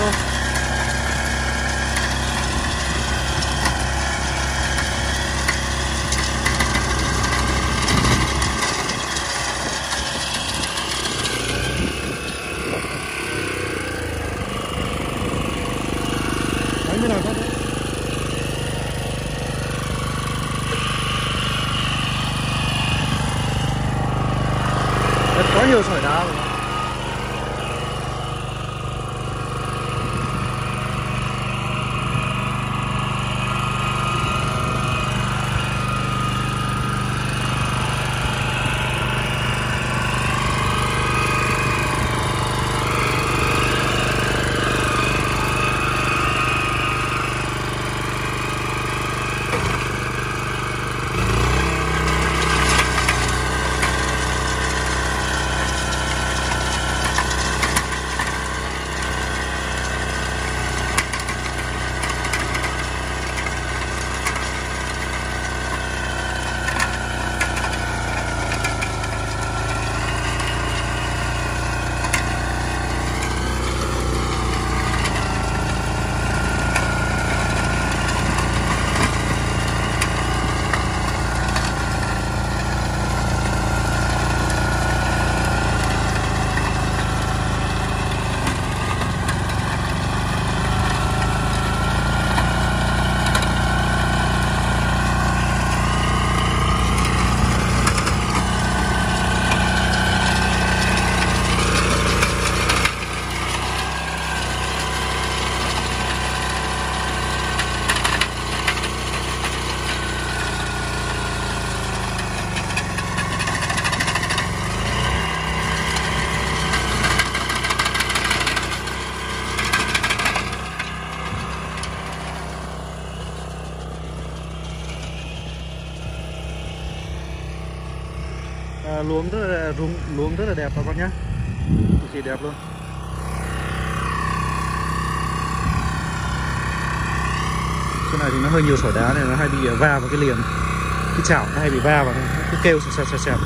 nhiều luống rất là luống, luống rất là đẹp bà con nhé. Cực kỳ đẹp luôn. Chỗ này thì nó hơi nhiều sỏi đá này nó hay bị à, va vào cái liềm cái chảo nó hay bị va vào nó cứ kêu sẹt sẹt sẹt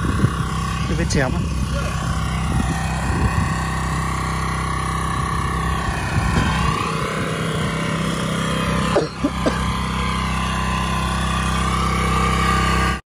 cái vết chém á.